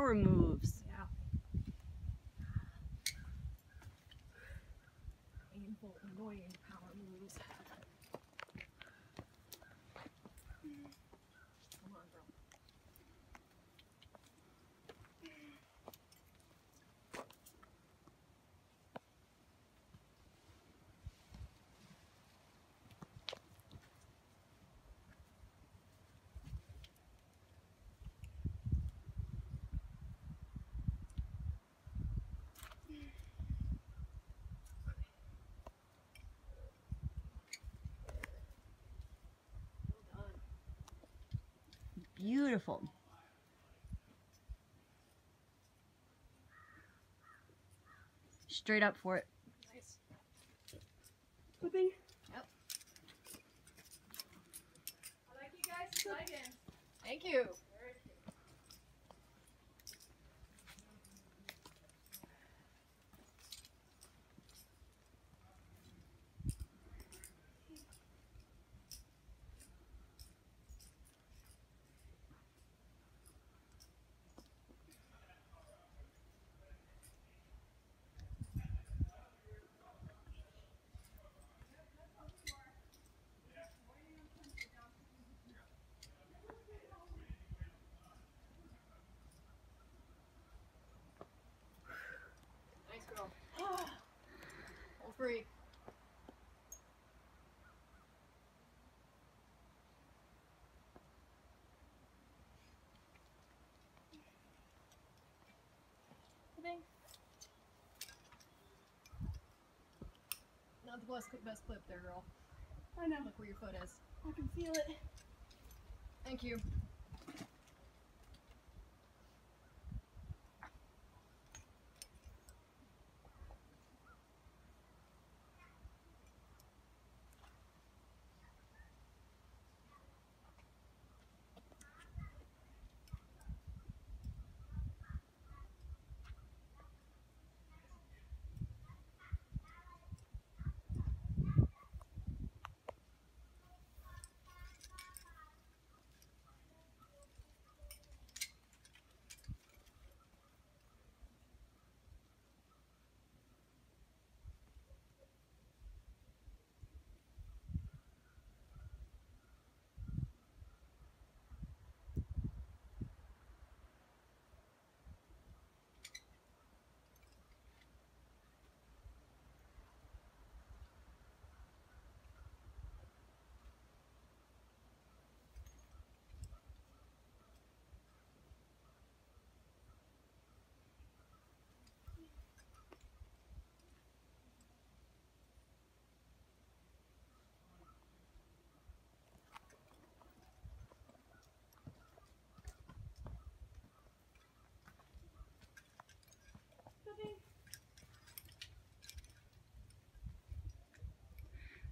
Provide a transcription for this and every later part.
power moves. Yeah. Painful, annoying power moves. Come on, girl. Well done. Beautiful. Straight up for it. Nice. Flipping. Yep. I like you guys' Thank you. Nice girl. All free. Flipping. Not the best, best clip there, girl. I know. Look where your foot is. I can feel it. Thank you.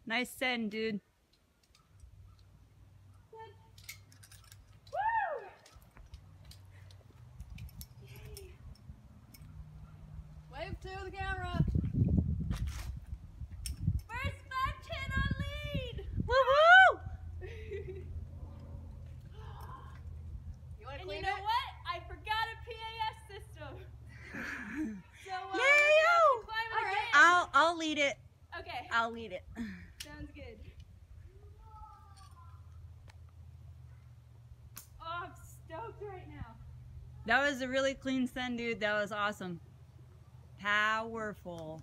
Nice send, dude. Good. Woo! Yay. Wave to the camera. First match hit on lead. Woohoo! You want to And clean you know it? what? I forgot a PAS system. So uh, Yay-o! we're gonna have to climb it All right. I'll I'll lead it. Okay. I'll lead it. Sounds good. Oh, I'm stoked right now. That was a really clean send, dude. That was awesome. Powerful.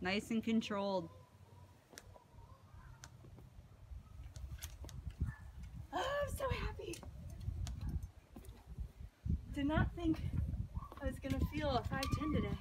Nice and controlled. Oh, I'm so happy. Did not think I was gonna feel a 510 today.